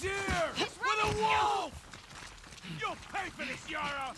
He's here! He's with a wolf! You'll pay for this, Yara!